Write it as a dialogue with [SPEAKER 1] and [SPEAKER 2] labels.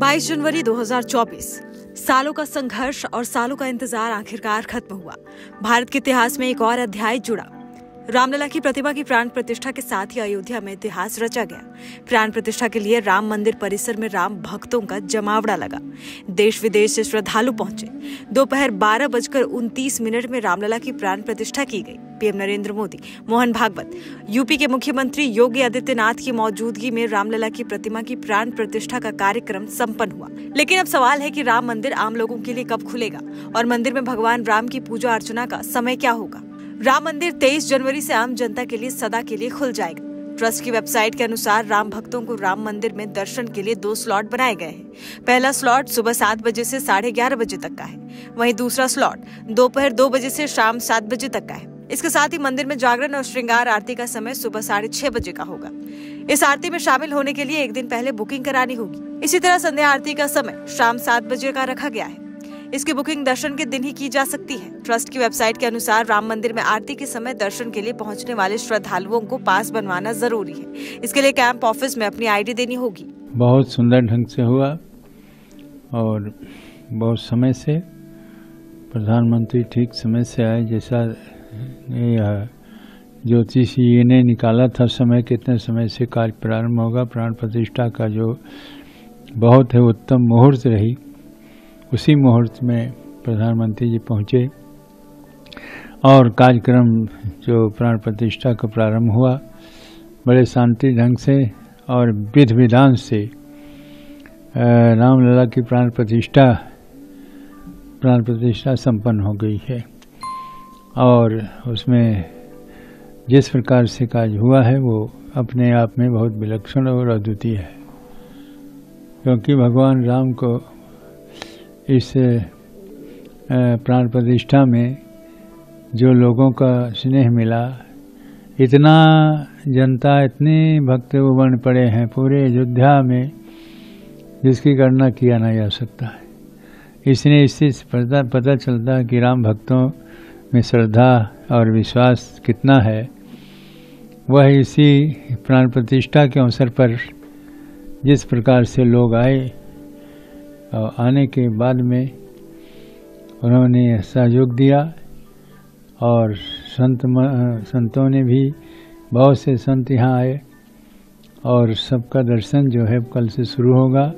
[SPEAKER 1] 22 जनवरी 2024 सालों का संघर्ष और सालों का इंतज़ार आखिरकार खत्म हुआ। भारत के इतिहास में एक और अध्याय जुड़ा। रामलला की प्रतिमा की प्राण प्रतिष्ठा के साथ ही अयोध्या में इतिहास रचा गया। प्राण प्रतिष्ठा के लिए राम मंदिर परिसर में राम भक्तों का जमावड़ा लगा। देश विदेश से श्रद्धालु पहुँचे। दोपहर बारह बजकर उनतीस मिनट में रामलला की प्राण प्रतिष्ठा की गई। पीएम नरेंद्र मोदी, मोहन भागवत, यूपी के मुख्यमंत्री योगी आदित्यनाथ की मौजूदगी में रामलला की प्रतिमा की प्राण प्रतिष्ठा का कार्यक्रम संपन्न हुआ। लेकिन अब सवाल है कि राम मंदिर आम लोगों के लिए कब खुलेगा? और मंदिर में भगवान राम की पूजा अर्चना का समय क्या होगा? राम मंदिर 23 जनवरी से आम जनता के लिए सदा के लिए खुल जाएगा। ट्रस्ट की वेबसाइट के अनुसार राम भक्तों को राम मंदिर में दर्शन के लिए दो स्लॉट बनाए गए हैं। पहला स्लॉट सुबह सात बजे से साढ़े ग्यारह बजे तक का है। वहीं दूसरा स्लॉट दोपहर दो बजे से शाम सात बजे तक का है। इसके साथ ही मंदिर में जागरण और श्रृंगार आरती का समय सुबह साढ़े छह बजे का होगा। इस आरती में शामिल होने के लिए एक दिन पहले बुकिंग करानी होगी। इसी तरह संध्या आरती का समय शाम सात बजे का रखा गया है। इसकी बुकिंग दर्शन के दिन ही की जा सकती है। ट्रस्ट की वेबसाइट के अनुसार राम मंदिर में आरती के समय दर्शन के लिए पहुँचने वाले श्रद्धालुओं को पास बनवाना ज़रूरी है। इसके लिए कैंप ऑफ़िस में अपनी आईडी देनी होगी।
[SPEAKER 2] बहुत सुंदर ढंग से हुआ और बहुत समय से प्रधानमंत्री ठीक समय से आए। जैसा ज्योतिषी ने निकाला था समय, कितने समय से कार्य प्रारंभ होगा, प्राण प्रतिष्ठा का जो बहुत है उत्तम मुहूर्त रही। उसी मुहूर्त में प्रधानमंत्री जी पहुँचे और कार्यक्रम जो प्राण प्रतिष्ठा का प्रारंभ हुआ, बड़े शांति ढंग से और विध विधान से रामलला की प्राण प्रतिष्ठा प्राण प्रतिष्ठा संपन्न हो गई है। और उसमें जिस प्रकार से काज हुआ है, वो अपने आप में बहुत विलक्षण और अद्वितीय है। क्योंकि भगवान राम को इस प्राण प्रतिष्ठा में जो लोगों का स्नेह मिला, इतना जनता, इतने भक्त उबड़ पड़े हैं पूरे अयोध्या में, जिसकी गणना किया नहीं जा सकता है। इसलिए इससे पता पता चलता है कि राम भक्तों में श्रद्धा और विश्वास कितना है। वह इसी प्राण प्रतिष्ठा के अवसर पर जिस प्रकार से लोग आए और आने के बाद में उन्होंने सहयोग दिया और संत संतों ने भी बहुत से संत यहाँ आए और सबका दर्शन जो है कल से शुरू होगा।